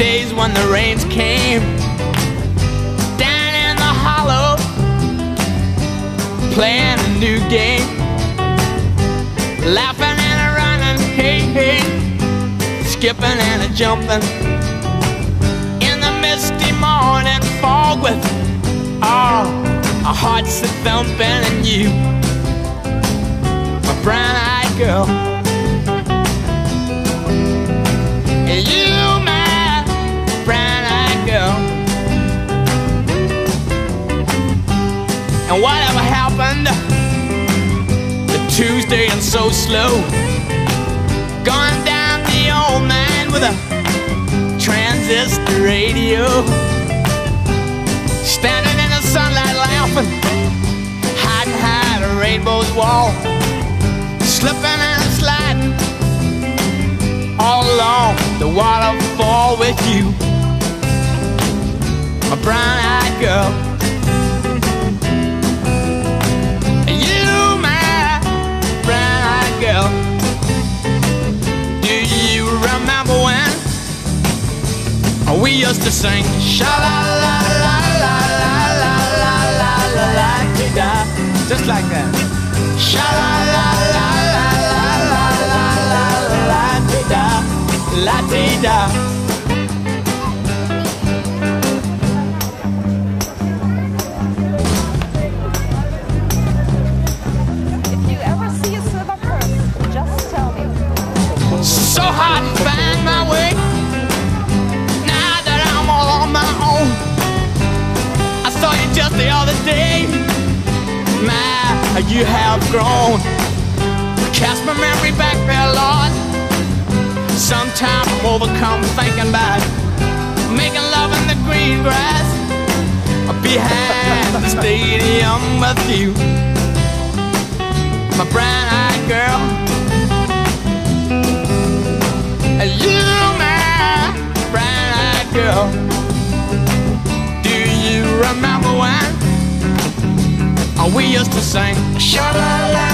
when the rains came. Down in the hollow, playing a new game. Laughing and a running, hey, hey. Skipping and a jumping. In the misty morning fog with all our hearts that thumping and you, my brown-eyed girl. And whatever happened to Tuesday and so slow? Gone down the old man with a transistor radio. Standing in the sunlight laughing, hiding behind a rainbow's wall. Slipping and sliding all along the waterfall with you, my brown-eyed girl. We used to sing sha la la la la la la la la la la da just like that. Sha la la la la la la la la la da la dee da. Just the other day. My, you have grown. Cast my memory back there, Lord. Sometimes I'm overcome thinking about making love in the green grass behind the stadium with you. My brown-eyed girl. Remember when Are we used to sing? Sha la la